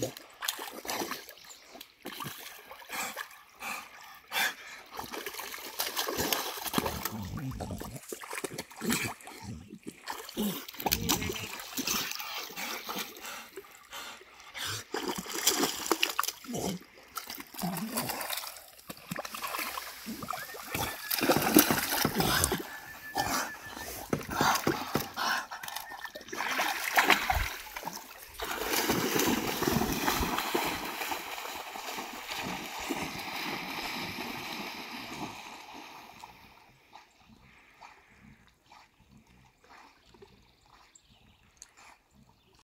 Oh.